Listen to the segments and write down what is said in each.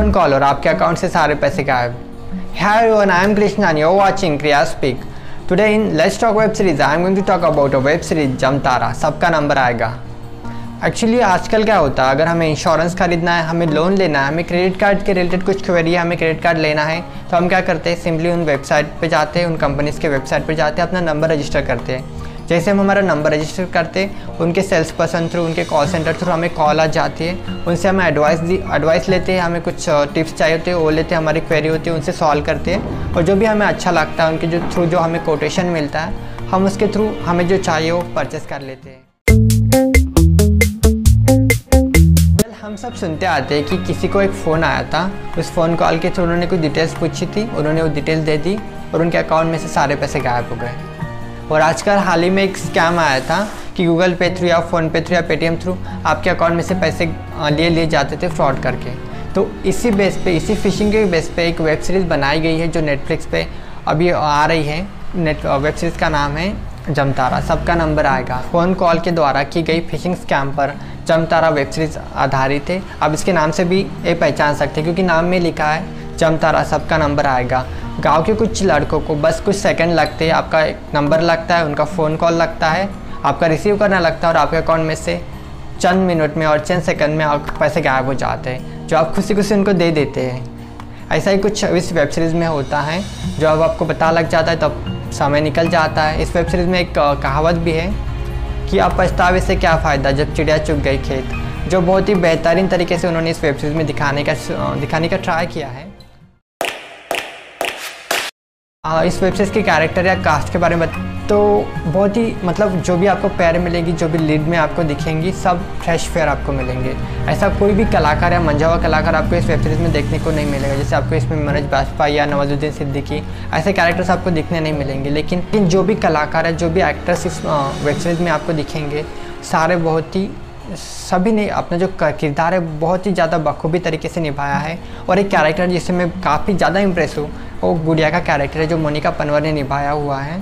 Phone call और आपके account से सारे पैसे गायब। Hi everyone, I am Krishna and you're watching Kriya Speak. Today in Let's Talk Web Series, I am going to talk about a web series सबका नंबर आएगा। Actually आजकल क्या होता है? अगर हमें इंश्योरेंस खरीदना है हमें लोन लेना है हमें क्रेडिट कार्ड के रिलेटेड कुछ क्वेरी है हमें क्रेडिट कार्ड लेना है तो हम क्या करते हैं? सिंपली उन वेबसाइट पे जाते हैं उन कंपनीज़ के वेबसाइट पे जाते हैं अपना नंबर रजिस्टर करते हैं। जैसे हम हमारा नंबर रजिस्टर करते, उनके सेल्स पर्सन थ्रू उनके कॉल सेंटर थ्रू हमें कॉल आ जाती है। उनसे हमें एडवाइस दी एडवाइस लेते हैं, हमें कुछ टिप्स चाहिए होते हैं, वो लेते हैं, हमारी क्वेरी होती है, उनसे सॉल्व करते हैं। और जो भी हमें अच्छा लगता है, उनके जो थ्रू जो हमें कोटेशन मिलता है, हम उसके थ्रू हमें जो चाहिए, वो परचेस कर लेते हैं। हम सब सुनते आते हैं कि किसी को एक फ़ोन आया था। उस फ़ोन कॉल के थ्रू उन्होंने कुछ डिटेल्स पूछी थी, उन्होंने वो डिटेल्स दे दी, और उनके अकाउंट में से सारे पैसे गायब हो गए। और आजकल हाल ही में एक स्कैम आया था कि गूगल पे थ्रू या फ़ोनपे थ्रू या पेटीएम थ्रू आपके अकाउंट में से पैसे लिए लिए जाते थे फ्रॉड करके। तो इसी बेस पे, इसी फिशिंग के बेस पे एक वेब सीरीज़ बनाई गई है जो नेटफ्लिक्स पे अभी आ रही है। नेट वेब सीरीज़ का नाम है जमतारा। सबका नंबर आएगा। फ़ोन कॉल के द्वारा की गई फिशिंग स्कैम पर जमतारा वेब सीरीज़ आधारित है। अब इसके नाम से भी ये पहचान सकते हैं, क्योंकि नाम में लिखा है, जमतारा सबका नंबर आएगा। गाँव के कुछ लड़कों को बस कुछ सेकंड लगते हैं, आपका एक नंबर लगता है, उनका फ़ोन कॉल लगता है, आपका रिसीव करना लगता है और आपके अकाउंट में से चंद मिनट में और चंद सेकंड में आप पैसे गायब हो जाते हैं, जो आप खुशी खुशी उनको दे देते हैं। ऐसा ही कुछ इस वेब सीरीज़ में होता है, जो अब आपको पता लग जाता है, तब तो समय निकल जाता है। इस वेब सीरीज़ में एक कहावत भी है कि आप पछतावे से क्या फ़ायदा जब चिड़िया चुग गई खेत? जो बहुत ही बेहतरीन तरीके से उन्होंने इस वेब सीरीज़ में दिखाने का दिखाने का ट्राई किया है। इस वेब सीरीज़ के कैरेक्टर या कास्ट के बारे में तो बहुत ही मतलब जो भी आपको पैर मिलेगी, जो भी लीड में आपको दिखेंगी, सब फ्रेश फेयर आपको मिलेंगे। ऐसा कोई भी कलाकार या मंझा हुआ कलाकार आपको इस वेब सीरीज़ में देखने को नहीं मिलेगा, जैसे आपको इसमें मनोज बाजपेयी या नवाजुद्दीन सिद्दीकी, ऐसे कैरेक्टर्स आपको दिखने नहीं मिलेंगे। लेकिन जो भी कलाकार है जो भी एक्ट्रेस इस वेब सीरीज़ में आपको दिखेंगे, सारे बहुत ही, सभी ने अपना जो किरदार है, बहुत ही ज़्यादा बखूबी तरीके से निभाया है। और एक कैरेक्टर जिससे मैं काफ़ी ज़्यादा इम्प्रेस हूँ वो गुड़िया का कैरेक्टर है जो मोनिका पनवर ने निभाया हुआ है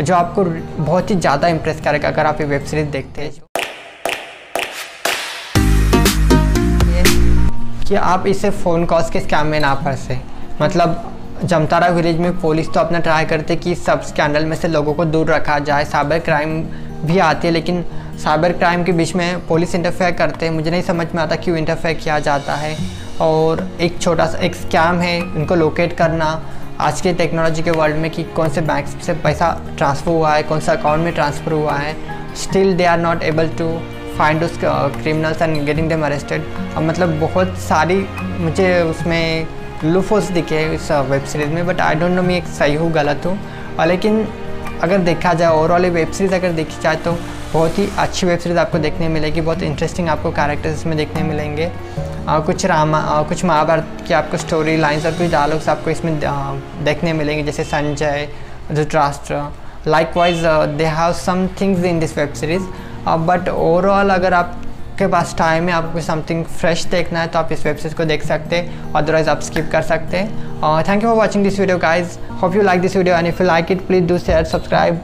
जो आपको बहुत ही ज़्यादा इम्प्रेस करेगा अगर आप ये वेब सीरीज़ देखते हैं। कि आप इसे फ़ोन कॉल्स के स्कैम में ना फंसे। मतलब जमतारा विलेज में पुलिस तो अपना ट्राई करते कि सब स्कैंडल में से लोगों को दूर रखा जाए। साइबर क्राइम भी आती है, लेकिन साइबर क्राइम के बीच में पुलिस इंटरफेयर करते हैं। मुझे नहीं समझ में आता क्यों इंटरफेयर किया जाता है। और एक छोटा सा, एक स्कैम है उनको लोकेट करना। आज के टेक्नोलॉजी के वर्ल्ड में कि कौन से बैंक से पैसा ट्रांसफ़र हुआ है, कौन सा अकाउंट में ट्रांसफ़र हुआ है still they are not able to find उस criminals and getting them arrested अब मतलब बहुत सारी मुझे उसमें लूफोस दिखे इस वेब सीरीज़ में बट आई डोंट नो मैं एक सही हूँ, गलत हूँ। लेकिन अगर देखा जाए ओवरऑल वेब सीरीज़ अगर देखी जाए तो बहुत ही अच्छी वेब सीरीज़ आपको देखने मिलेगी बहुत इंटरेस्टिंग आपको कैरेक्टर्स इसमें देखने मिलेंगे। आ, कुछ रामा आ, कुछ महाभारत की आपको स्टोरी लाइन्स और कुछ डायलॉग्स आपको इसमें देखने मिलेंगे जैसे Sanjay Dhritarashtra. Likewise they have some things in this web series but overall अगर आप आपके पास टाइम है आपको समथिंग फ्रेश देखना है तो आप इस वेब सीरीज़ को देख सकते हैं अदरवाइज़ आप स्किप कर सकते हैं। Thank you for watching this video guys hope you like this video and if you like it please do share subscribe